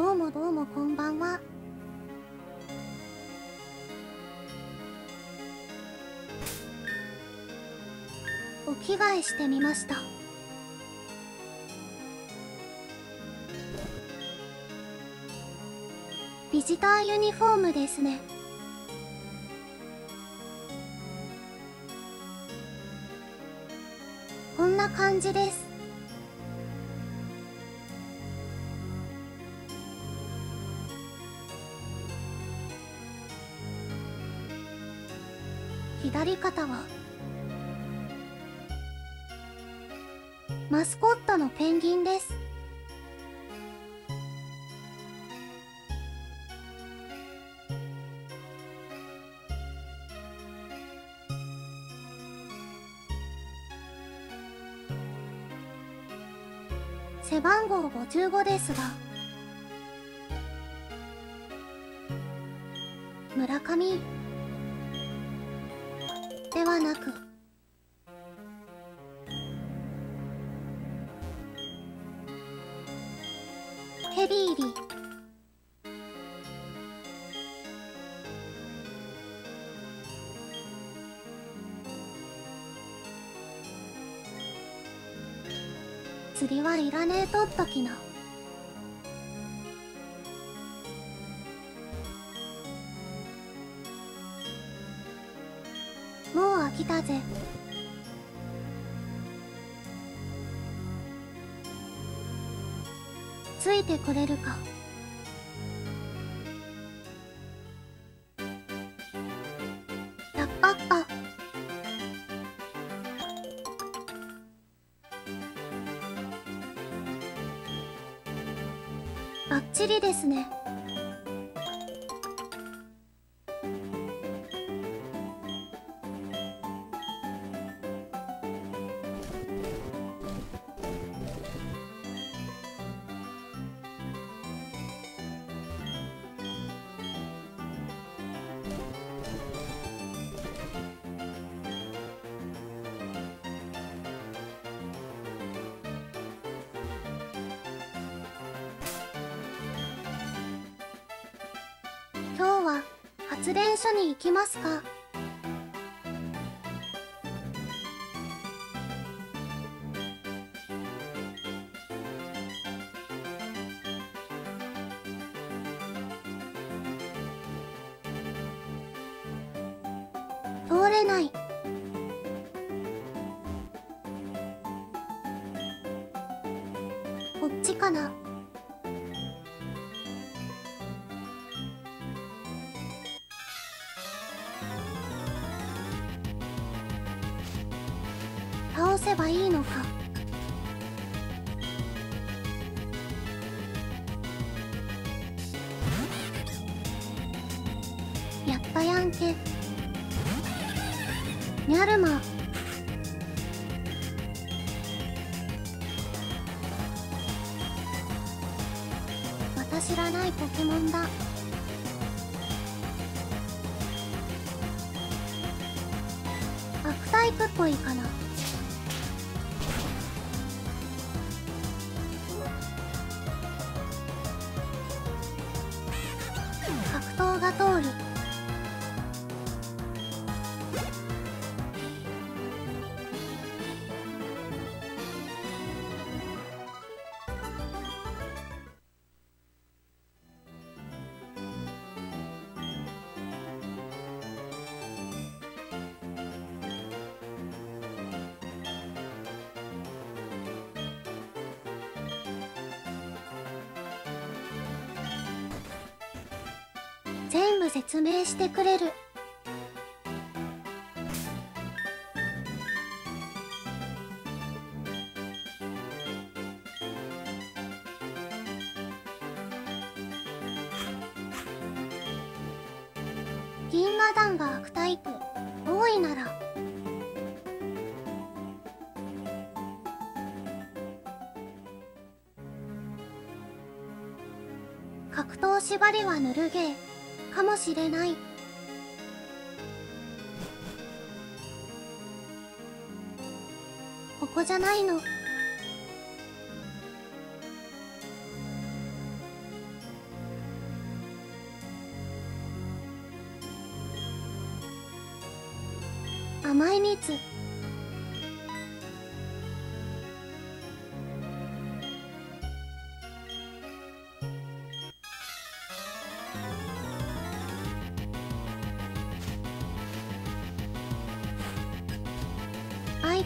どうもどうもこんばんは。お着替えしてみました。ビジターユニフォームですね。こんな感じです。左肩は。マスコットのペンギンです。背番号55ですが村上。ヘビーリ。釣りはいらねえとっときな。もう飽きたぜ。ついてくれるか。ですね。発電所に行きますか？んけにゃるまた知らないポケモンだ。悪タイプっぽいかな。全部説明してくれる。銀河団が悪タイプ。多いなら。格闘縛りはぬるゲーかもしれない。ここじゃないの。甘い蜜。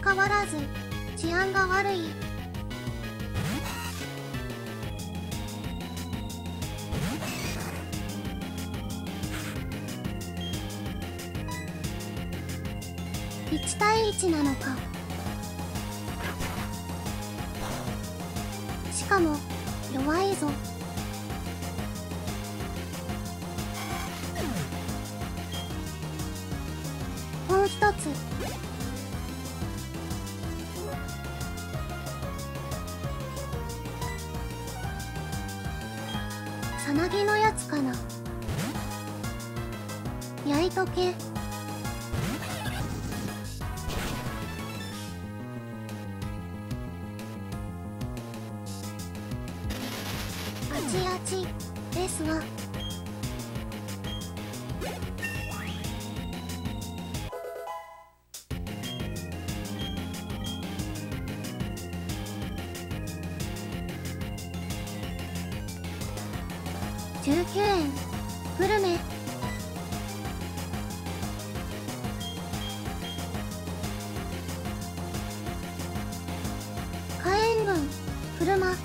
変わらず治安が悪い。1対1なのか。しかも弱いぞ。さなぎのやつかな。焼いとけ車。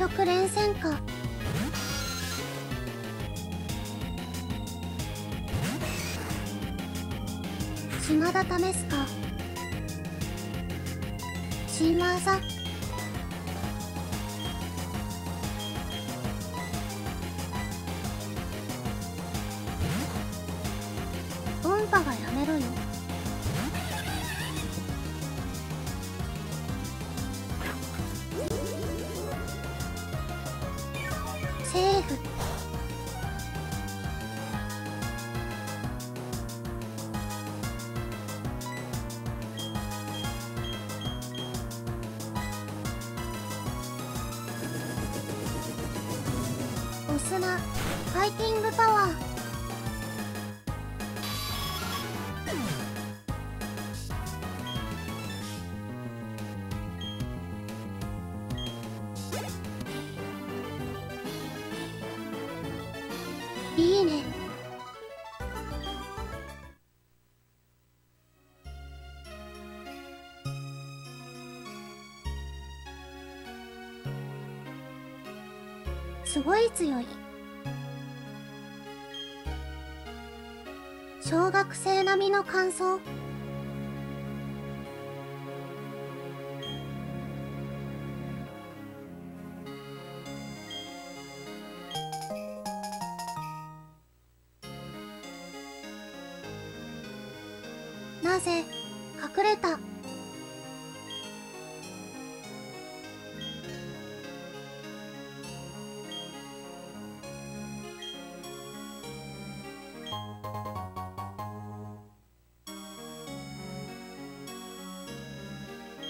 局連戦か。島田試すか。新技音波がやめろよ。いいね。すごい強い。小学生並みの感想。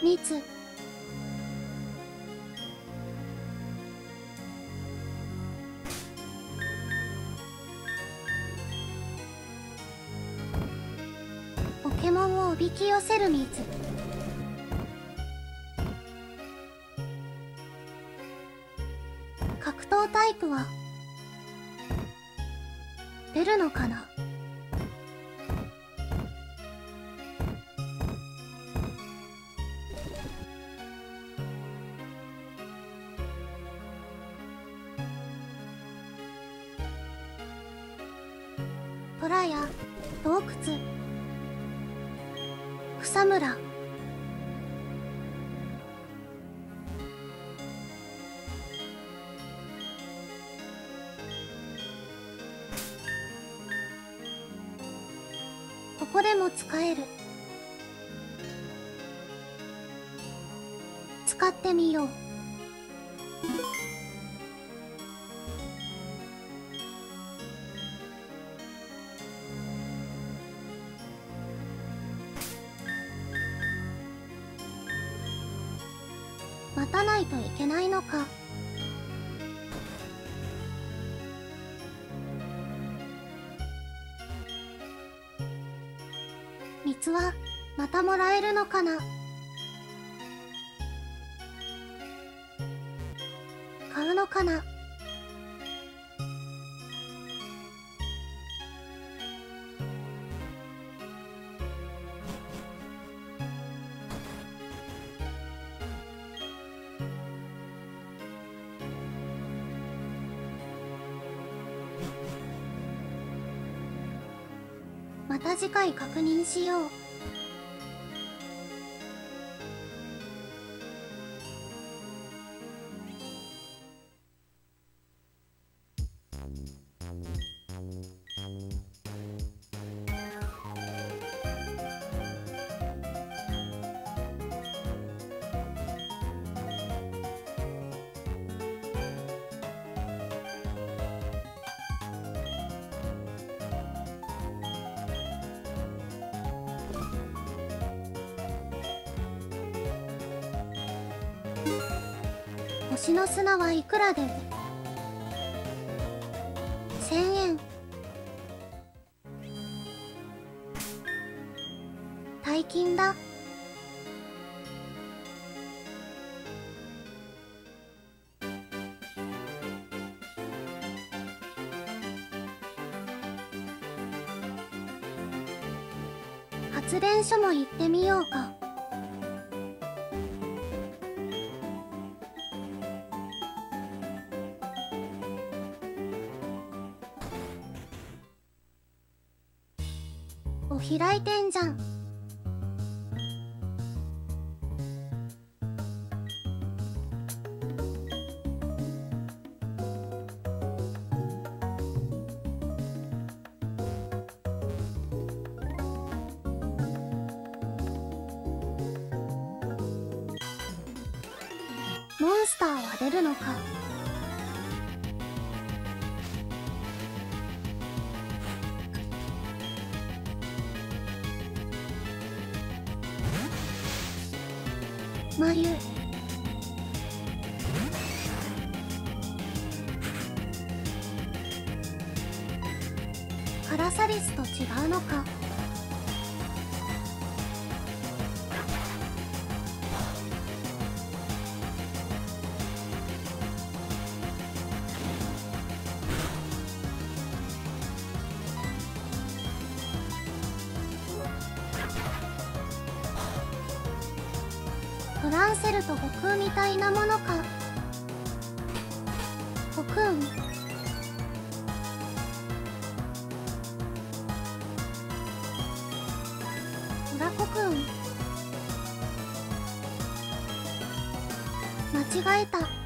蜜ポケモンをおびき寄せる水空や洞窟。草むら。ここでも使える。使ってみよう。待たないといけないのか。蜜はまたもらえるのかな。また次回確認しよう。星の砂はいくらで1000円。大金だ。発電所も行ってみようか。開いてんじゃん。カラサリスと違うのか。ラコくん。間違えた。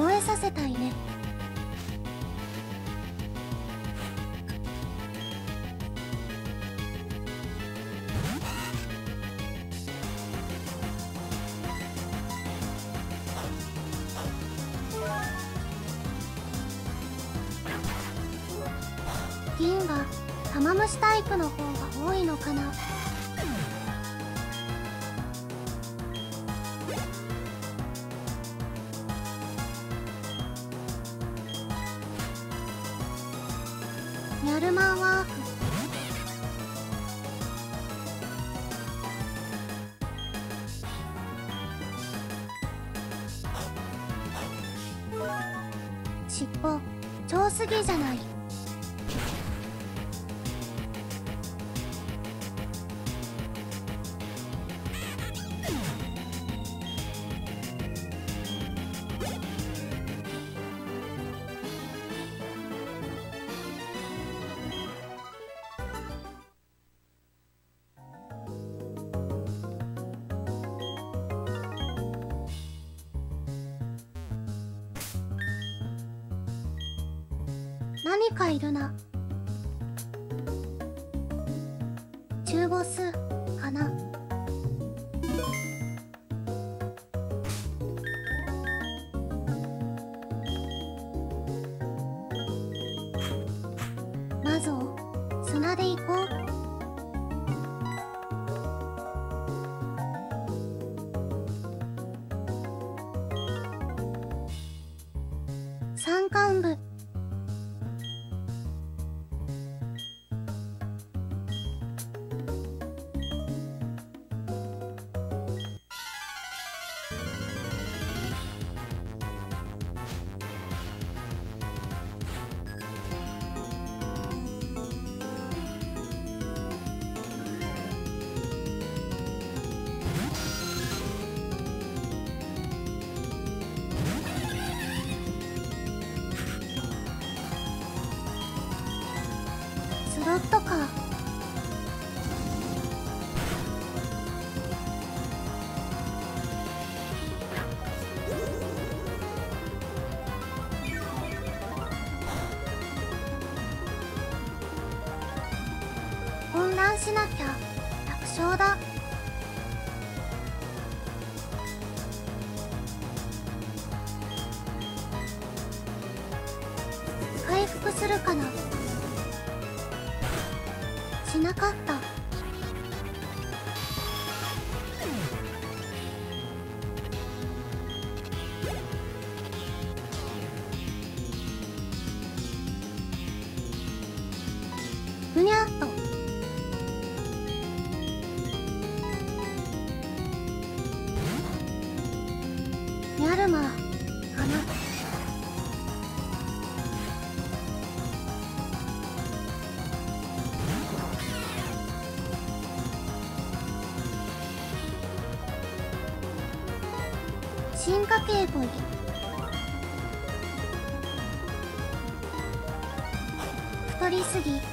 覚えさせたいね。尻尾。超すぎじゃない。何かいるな。中ボスかな。うん。しなきゃ楽勝だ。進化系ぽい太りすぎ。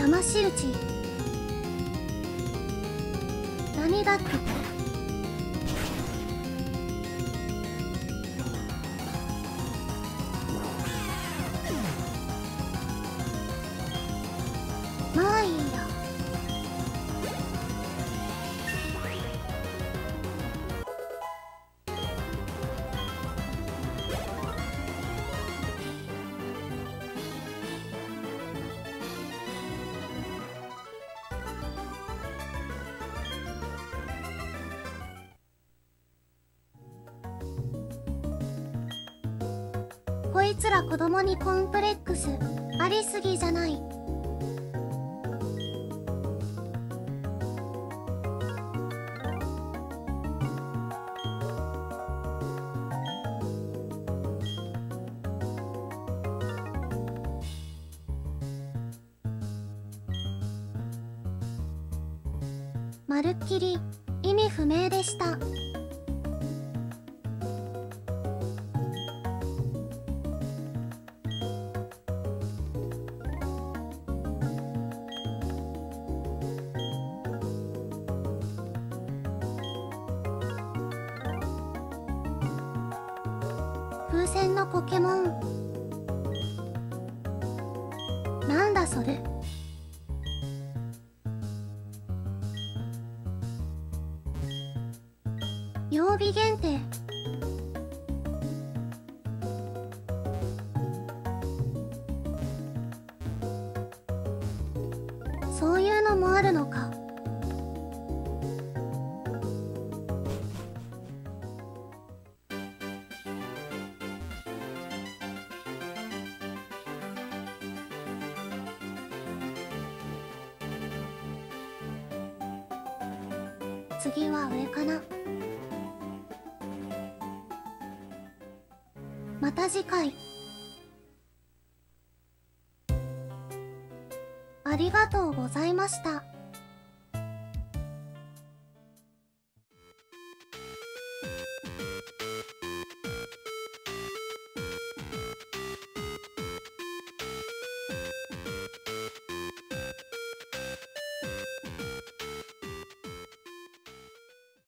魂打ち。何だってこれこいつら子供にコンプレックスありすぎじゃない戦のポケモン。なんだそれ。次は上かなまた次回ありがとうございました。